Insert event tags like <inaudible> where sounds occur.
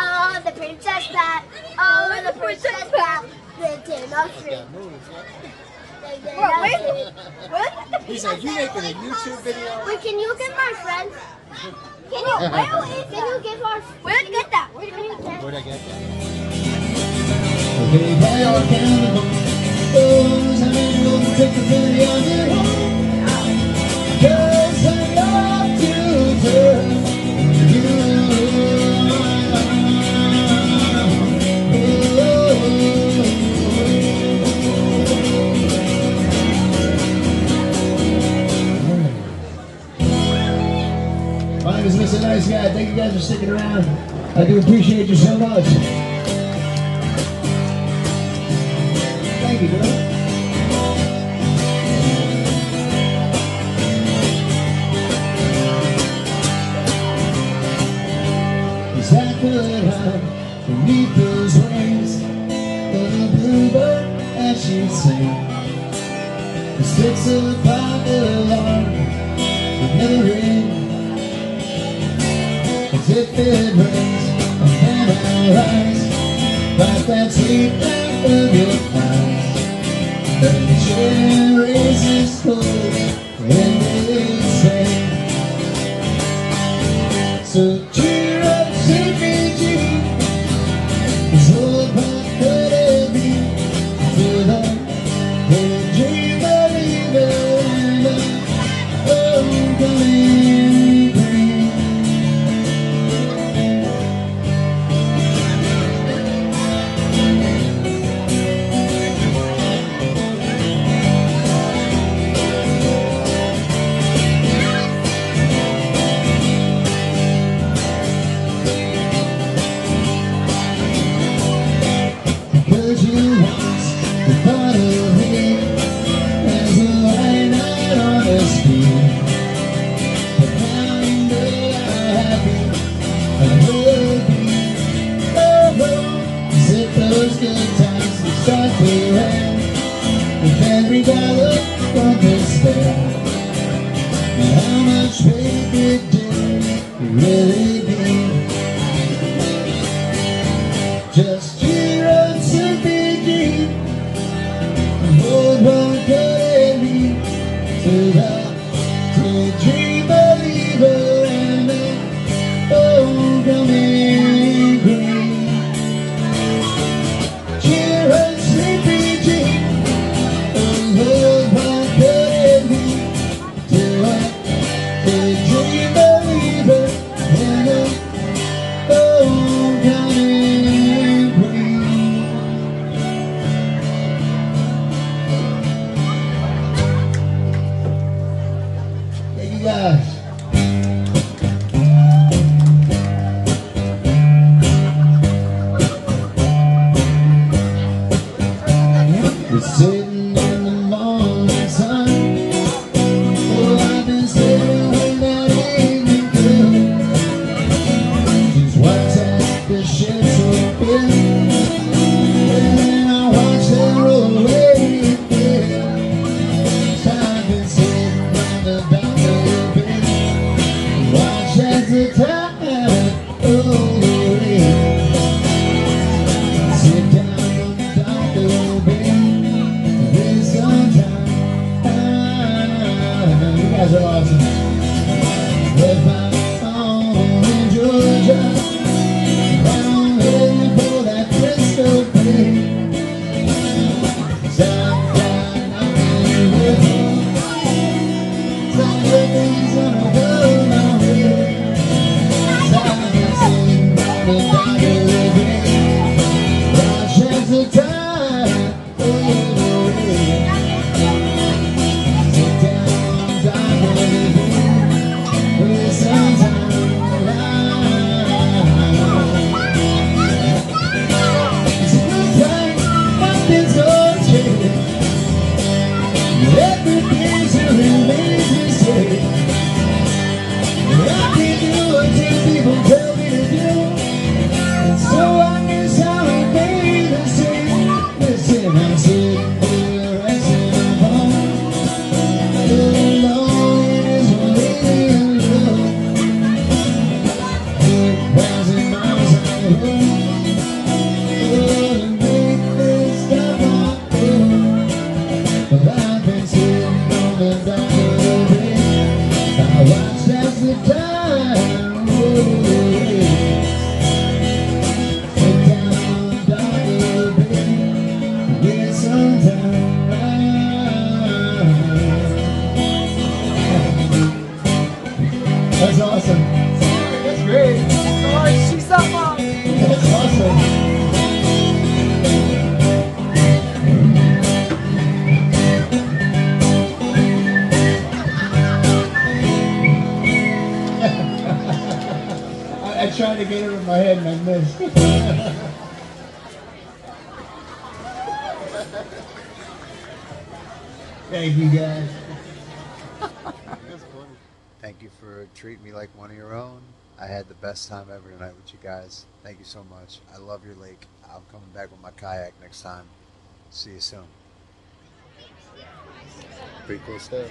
Oh, the princess bat. Oh, the princess bat. They did not free. got moves, yeah. They did Bro, not wait. What? He's like, you making a YouTube video? Wait, can you give my friend? Can you, <laughs> where is can you give our Where'd you get that? Where'd you can you get Where'd I get that? Okay, buy your candle. Those I ain't gonna take the penny on Nice Guy. Thank you guys for sticking around. I do appreciate you so much. Thank you, girl. Could hide beneath those wings of a bluebird as she sings. The sticks of pocket alarm would never ring. As if it rains, and then I rise like that sweet light of your eyes. And the cherries is cold despair. How much it did really be. Just cheer up, CPG. Hold on, could me to the to corajosa. That's awesome. That's great. She's up. That's awesome. <laughs> I, I tried to get it in my head and I missed. <laughs> Thank you guys. Thank you for treating me like one of your own. I had the best time ever tonight with you guys. Thank you so much. I love your lake. I'm coming back with my kayak next time. See you soon. Pretty cool stuff.